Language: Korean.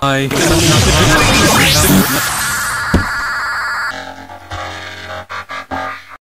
하이